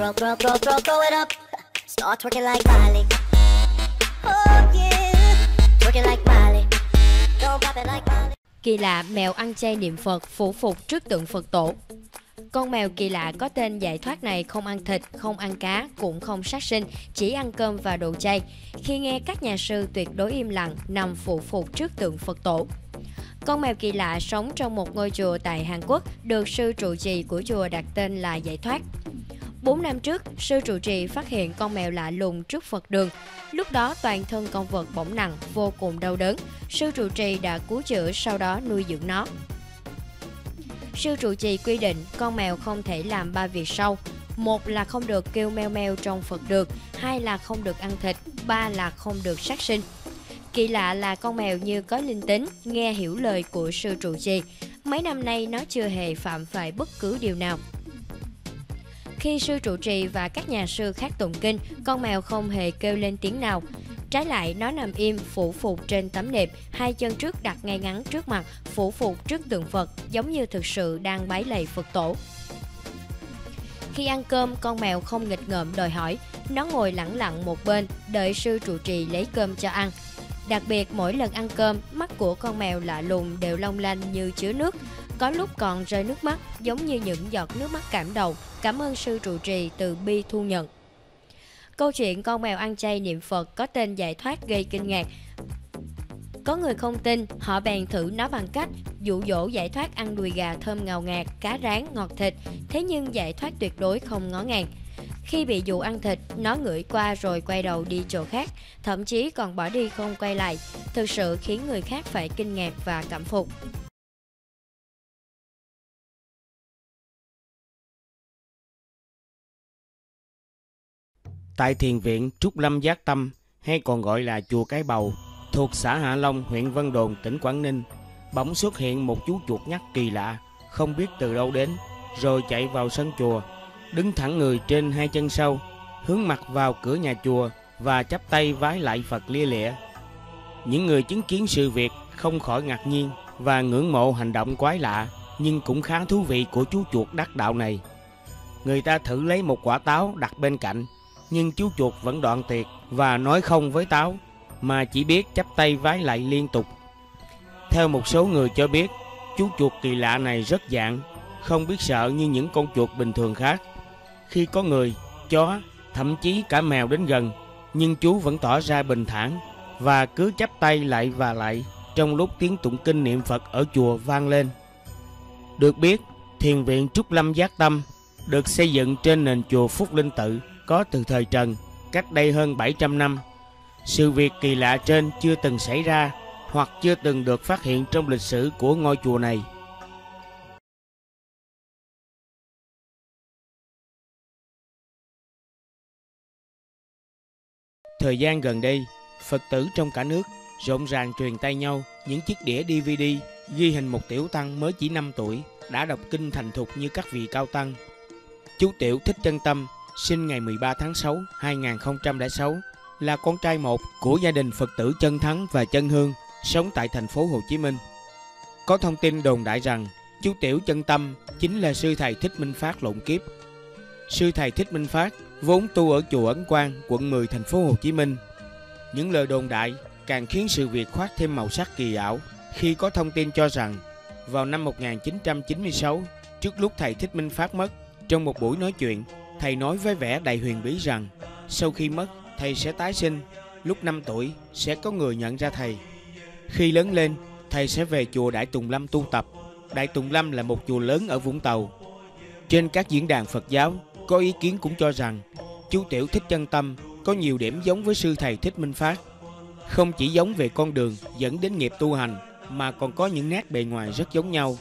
Throw, throw, throw, throw, throw it up. Start twerking like Miley. Oh yeah. Twerking like Miley. Don't pop it like Miley. Kỳ lạ mèo ăn chay niệm Phật phủ phục trước tượng Phật tổ. Con mèo kỳ lạ có tên giải thoát này không ăn thịt, không ăn cá, cũng không sát sinh, chỉ ăn cơm và đồ chay. Khi nghe các nhà sư tuyệt đối im lặng nằm phụ phục trước tượng Phật tổ. Con mèo kỳ lạ sống trong một ngôi chùa tại Hàn Quốc, được sư trụ trì của chùa đặt tên là Giải Thoát. 4 năm trước, sư trụ trì phát hiện con mèo lạ lùng trước Phật đường. Lúc đó toàn thân con vật bỗng nặng, vô cùng đau đớn. Sư trụ trì đã cứu chữa sau đó nuôi dưỡng nó. Sư trụ trì quy định con mèo không thể làm ba việc sau. Một là không được kêu meo meo trong Phật đường, hai là không được ăn thịt, ba là không được sát sinh. Kỳ lạ là con mèo như có linh tính, nghe hiểu lời của sư trụ trì. Mấy năm nay nó chưa hề phạm phải bất cứ điều nào. Khi sư trụ trì và các nhà sư khác tụng kinh, con mèo không hề kêu lên tiếng nào. Trái lại, nó nằm im, phủ phục trên tấm nệm, hai chân trước đặt ngay ngắn trước mặt, phủ phục trước tượng Phật, giống như thực sự đang bái lạy Phật tổ. Khi ăn cơm, con mèo không nghịch ngợm đòi hỏi, nó ngồi lẳng lặng một bên, đợi sư trụ trì lấy cơm cho ăn. Đặc biệt mỗi lần ăn cơm, mắt của con mèo lạ lùng đều long lanh như chứa nước. Có lúc còn rơi nước mắt, giống như những giọt nước mắt cảm động. Cảm ơn sư trụ trì từ bi thu nhận. Câu chuyện con mèo ăn chay niệm Phật có tên giải thoát gây kinh ngạc. Có người không tin, họ bèn thử nó bằng cách dụ dỗ giải thoát ăn đùi gà thơm ngào ngạt, cá rán, ngọt thịt. Thế nhưng giải thoát tuyệt đối không ngó ngàng. Khi bị dụ ăn thịt, nó ngửi qua rồi quay đầu đi chỗ khác, thậm chí còn bỏ đi không quay lại. Thực sự khiến người khác phải kinh ngạc và cảm phục. Tại thiền viện Trúc Lâm Giác Tâm hay còn gọi là chùa Cái Bầu thuộc xã Hạ Long, huyện Vân Đồn, tỉnh Quảng Ninh, bỗng xuất hiện một chú chuột nhắt kỳ lạ, không biết từ đâu đến, rồi chạy vào sân chùa, đứng thẳng người trên hai chân sau, hướng mặt vào cửa nhà chùa và chắp tay vái lại Phật lia lịa. Những người chứng kiến sự việc không khỏi ngạc nhiên và ngưỡng mộ hành động quái lạ nhưng cũng khá thú vị của chú chuột đắc đạo này. Người ta thử lấy một quả táo đặt bên cạnh nhưng chú chuột vẫn đoạn tiệt và nói không với táo mà chỉ biết chắp tay vái lại liên tục. Theo một số người cho biết, chú chuột kỳ lạ này rất dạng, không biết sợ như những con chuột bình thường khác. Khi có người, chó, thậm chí cả mèo đến gần, nhưng chú vẫn tỏ ra bình thản và cứ chắp tay lại và lại trong lúc tiếng tụng kinh niệm Phật ở chùa vang lên. Được biết, thiền viện Trúc Lâm Giác Tâm được xây dựng trên nền chùa Phúc Linh Tự có từ thời Trần, cách đây hơn 700 năm. Sự việc kỳ lạ trên chưa từng xảy ra hoặc chưa từng được phát hiện trong lịch sử của ngôi chùa này. Thời gian gần đây, Phật tử trong cả nước rộn ràng truyền tay nhau những chiếc đĩa DVD ghi hình một tiểu tăng mới chỉ 5 tuổi đã đọc kinh thành thục như các vị cao tăng. Chú Tiểu Thích Chân Tâm sinh ngày 13 tháng 6, 2006, là con trai một của gia đình Phật tử Chân Thắng và Chân Hương, sống tại thành phố Hồ Chí Minh. Có thông tin đồn đại rằng chú Tiểu Chân Tâm chính là sư thầy Thích Minh Phát lộn kiếp. Sư thầy Thích Minh Phát vốn tu ở chùa Ấn Quang, quận 10 thành phố Hồ Chí Minh. Những lời đồn đại càng khiến sự việc khoác thêm màu sắc kỳ ảo khi có thông tin cho rằng vào năm 1996, trước lúc thầy Thích Minh Phát mất, trong một buổi nói chuyện, thầy nói với vẻ đầy huyền bí rằng sau khi mất, thầy sẽ tái sinh, lúc 5 tuổi sẽ có người nhận ra thầy. Khi lớn lên, thầy sẽ về chùa Đại Tùng Lâm tu tập. Đại Tùng Lâm là một chùa lớn ở Vũng Tàu. Trên các diễn đàn Phật giáo, có ý kiến cũng cho rằng chú Tiểu Thích Chân Tâm có nhiều điểm giống với sư thầy Thích Minh Phát. Không chỉ giống về con đường dẫn đến nghiệp tu hành, mà còn có những nét bề ngoài rất giống nhau.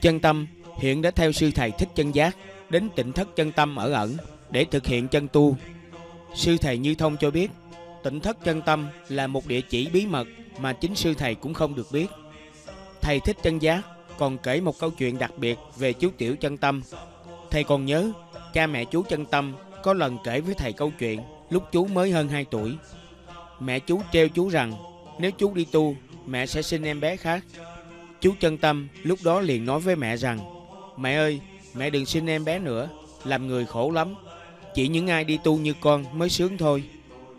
Chân Tâm hiện đã theo sư thầy Thích Chân Giác đến tỉnh thất chân tâm ở ẩn để thực hiện chân tu. Sư thầy Như Thông cho biết, tỉnh thất chân tâm là một địa chỉ bí mật mà chính sư thầy cũng không được biết. Thầy Thích Chân Giác còn kể một câu chuyện đặc biệt về chú Tiểu Chân Tâm. Thầy còn nhớ, cha mẹ chú Chân Tâm có lần kể với thầy câu chuyện lúc chú mới hơn 2 tuổi. Mẹ chú treo chú rằng nếu chú đi tu, mẹ sẽ sinh em bé khác. Chú Chân Tâm lúc đó liền nói với mẹ rằng Mẹ ơi, mẹ đừng sinh em bé nữa, làm người khổ lắm. Chỉ những ai đi tu như con mới sướng thôi.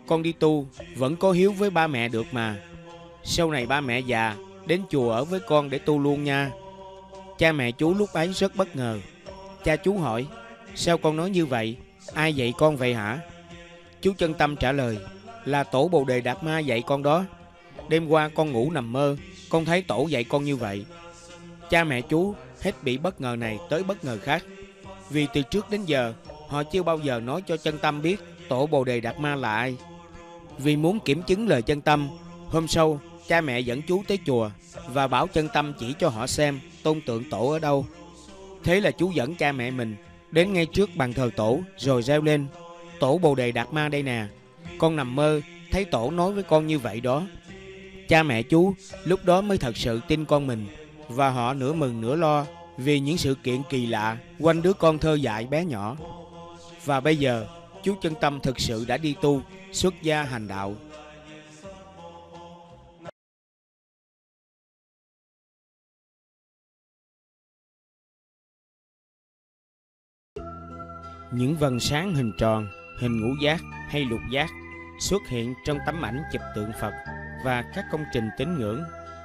Con đi tu vẫn có hiếu với ba mẹ được mà. Sau này ba mẹ già Đến chùa ở với con để tu luôn nha. Cha mẹ chú lúc ấy rất bất ngờ. Cha chú hỏi Sao con nói như vậy? Ai dạy con vậy hả? Chú chân tâm trả lời Là tổ bồ đề đạt ma dạy con đó. Đêm qua con ngủ nằm mơ Con thấy tổ dạy con như vậy. Cha mẹ chú hết bị bất ngờ này tới bất ngờ khác. Vì từ trước đến giờ, Họ chưa bao giờ nói cho chân tâm biết Tổ bồ đề đạt ma là ai. Vì muốn kiểm chứng lời chân tâm, Hôm sau, cha mẹ dẫn chú tới chùa Và bảo chân tâm chỉ cho họ xem Tôn tượng tổ ở đâu. Thế là chú dẫn cha mẹ mình Đến ngay trước bàn thờ tổ Rồi reo lên, Tổ bồ đề đạt ma đây nè, Con nằm mơ thấy tổ nói với con như vậy đó. Cha mẹ chú lúc đó mới thật sự tin con mình và họ nửa mừng nửa lo Vì những sự kiện kỳ lạ Quanh đứa con thơ dại bé nhỏ. Và bây giờ chú chân tâm thực sự đã đi tu Xuất gia hành đạo. Những vần sáng hình tròn, hình ngũ giác hay lục giác xuất hiện trong tấm ảnh chụp tượng Phật và các công trình tín ngưỡng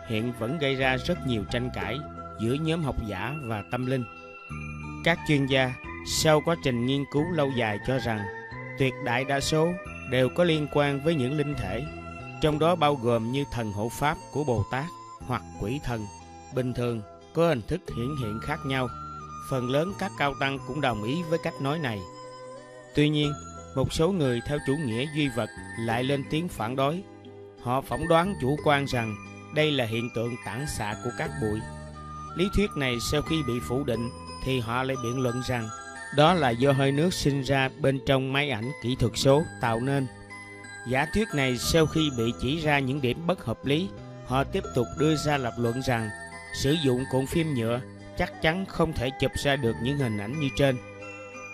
hiện vẫn gây ra rất nhiều tranh cãi giữa nhóm học giả và tâm linh. Các chuyên gia sau quá trình nghiên cứu lâu dài cho rằng tuyệt đại đa số đều có liên quan với những linh thể, trong đó bao gồm như thần hộ pháp của Bồ Tát hoặc quỷ thần. Bình thường có hình thức hiển hiện khác nhau. Phần lớn các cao tăng cũng đồng ý với cách nói này. Tuy nhiên, một số người theo chủ nghĩa duy vật lại lên tiếng phản đối. Họ phỏng đoán chủ quan rằng đây là hiện tượng tản xạ của các bụi. Lý thuyết này sau khi bị phủ định thì họ lại biện luận rằng đó là do hơi nước sinh ra bên trong máy ảnh kỹ thuật số tạo nên. Giả thuyết này sau khi bị chỉ ra những điểm bất hợp lý, họ tiếp tục đưa ra lập luận rằng sử dụng cuộn phim nhựa chắc chắn không thể chụp ra được những hình ảnh như trên.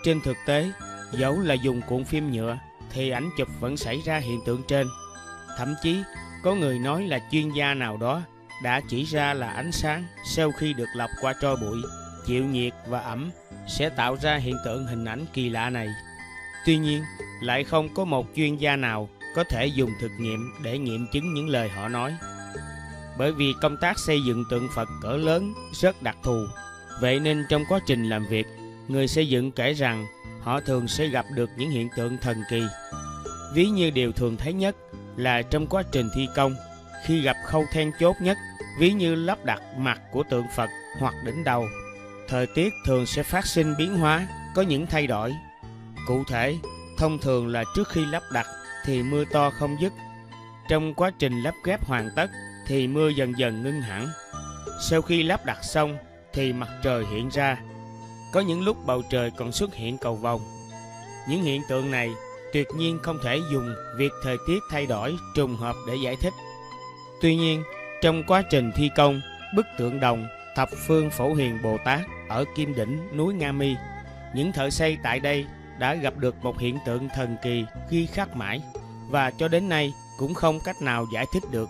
Trên thực tế, dẫu là dùng cuộn phim nhựa thì ảnh chụp vẫn xảy ra hiện tượng trên. Thậm chí, có người nói là chuyên gia nào đó đã chỉ ra là ánh sáng sau khi được lọc qua tro bụi, chịu nhiệt và ẩm sẽ tạo ra hiện tượng hình ảnh kỳ lạ này. Tuy nhiên, lại không có một chuyên gia nào có thể dùng thực nghiệm để nghiệm chứng những lời họ nói. Bởi vì công tác xây dựng tượng Phật cỡ lớn rất đặc thù, vậy nên trong quá trình làm việc, người xây dựng kể rằng họ thường sẽ gặp được những hiện tượng thần kỳ. Ví như điều thường thấy nhất là trong quá trình thi công, khi gặp khâu then chốt nhất, ví như lắp đặt mặt của tượng Phật hoặc đỉnh đầu, thời tiết thường sẽ phát sinh biến hóa, có những thay đổi. Cụ thể, thông thường là trước khi lắp đặt thì mưa to không dứt. Trong quá trình lắp ghép hoàn tất thì mưa dần dần ngưng hẳn. Sau khi lắp đặt xong thì mặt trời hiện ra. Có những lúc bầu trời còn xuất hiện cầu vồng. Những hiện tượng này tuyệt nhiên không thể dùng việc thời tiết thay đổi trùng hợp để giải thích. Tuy nhiên, trong quá trình thi công, bức tượng đồng thập phương phổ hiền Bồ Tát ở Kim Đỉnh, núi Nga Mi, những thợ xây tại đây đã gặp được một hiện tượng thần kỳ ghi khắc mãi và cho đến nay cũng không cách nào giải thích được.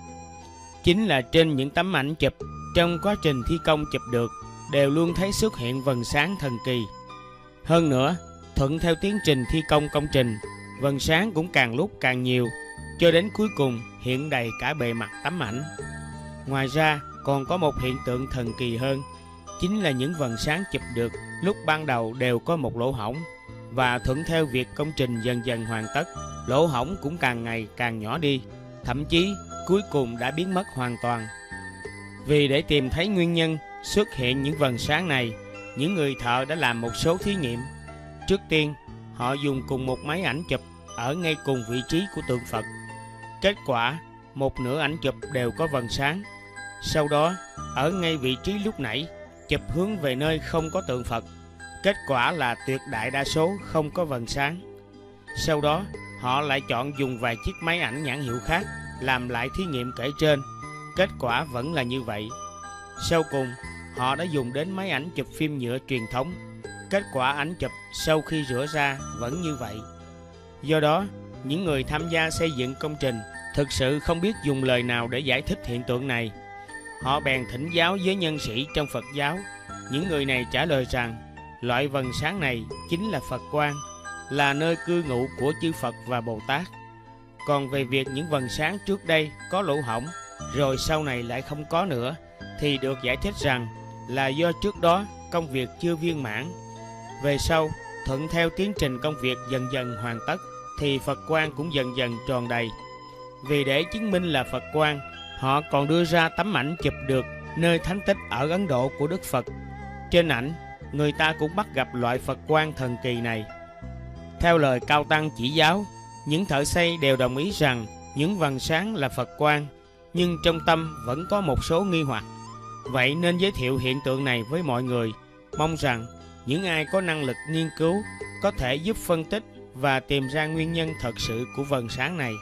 Chính là trên những tấm ảnh chụp trong quá trình thi công chụp được đều luôn thấy xuất hiện vần sáng thần kỳ. Hơn nữa, thuận theo tiến trình thi công công trình, vần sáng cũng càng lúc càng nhiều, cho đến cuối cùng hiện đầy cả bề mặt tấm ảnh. Ngoài ra, còn có một hiện tượng thần kỳ hơn, chính là những vần sáng chụp được lúc ban đầu đều có một lỗ hổng và thuận theo việc công trình dần dần hoàn tất, lỗ hổng cũng càng ngày càng nhỏ đi, thậm chí cuối cùng đã biến mất hoàn toàn. Vì để tìm thấy nguyên nhân xuất hiện những vần sáng này, những người thợ đã làm một số thí nghiệm. Trước tiên, họ dùng cùng một máy ảnh chụp ở ngay cùng vị trí của tượng Phật. Kết quả, một nửa ảnh chụp đều có vần sáng. Sau đó, ở ngay vị trí lúc nãy, chụp hướng về nơi không có tượng Phật. Kết quả là tuyệt đại đa số không có vần sáng. Sau đó, họ lại chọn dùng vài chiếc máy ảnh nhãn hiệu khác làm lại thí nghiệm kể trên. Kết quả vẫn là như vậy. Sau cùng, họ đã dùng đến máy ảnh chụp phim nhựa truyền thống. Kết quả ảnh chụp sau khi rửa ra vẫn như vậy. Do đó, những người tham gia xây dựng công trình thực sự không biết dùng lời nào để giải thích hiện tượng này. Họ bèn thỉnh giáo với nhân sĩ trong Phật giáo. Những người này trả lời rằng loại vần sáng này chính là Phật Quan, là nơi cư ngụ của chư Phật và Bồ Tát. Còn về việc những vần sáng trước đây có lỗ hỏng, rồi sau này lại không có nữa, thì được giải thích rằng là do trước đó công việc chưa viên mãn. Về sau, thuận theo tiến trình công việc dần dần hoàn tất, thì Phật quan cũng dần dần tròn đầy. Vì để chứng minh là Phật quan, họ còn đưa ra tấm ảnh chụp được nơi thánh tích ở Ấn Độ của Đức Phật. Trên ảnh, người ta cũng bắt gặp loại Phật quan thần kỳ này. Theo lời Cao Tăng chỉ giáo, những thợ xây đều đồng ý rằng những vầng sáng là Phật quan, nhưng trong tâm vẫn có một số nghi hoặc. Vậy nên giới thiệu hiện tượng này với mọi người, mong rằng những ai có năng lực nghiên cứu có thể giúp phân tích và tìm ra nguyên nhân thật sự của vần sáng này.